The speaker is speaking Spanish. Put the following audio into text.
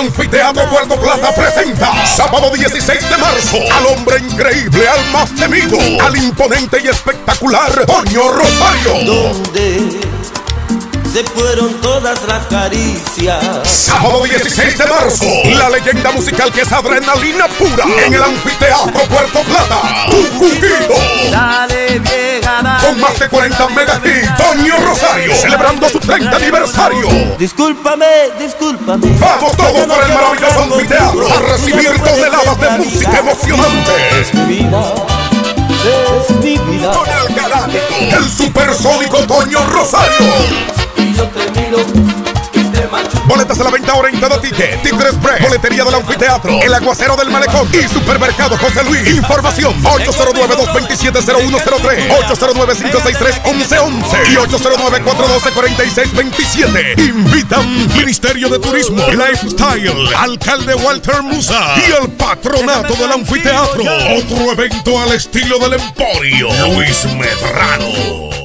Anfiteatro Puerto Plata presenta sábado 16 de marzo al hombre increíble, al más temido, al imponente y espectacular Toño Rosario. donde se fueron todas las caricias. Sábado 16 de marzo, la leyenda musical que es adrenalina pura en el Anfiteatro Puerto Plata. Más de 40 mega hits, Toño Rosario celebrando su 30 aniversario. Discúlpame, discúlpame. Vamos todos por el maravilloso anfiteatro a recibir toneladas de música emocionante. Es mi vida, es mi vida. Con el galáctico, el supersónico Toño Rosario. Y yo te miro a la venta ahora en todo ticket. Tigres boletería del anfiteatro, el aguacero del malecón y supermercado José Luis. Información 809-227-0103, 809-563-1111 y 809-412-4627. Invitan Ministerio de Turismo, Lifestyle, Alcalde Walter Musa y el patronato del anfiteatro. Otro evento al estilo del Emporio. Luis Medrano.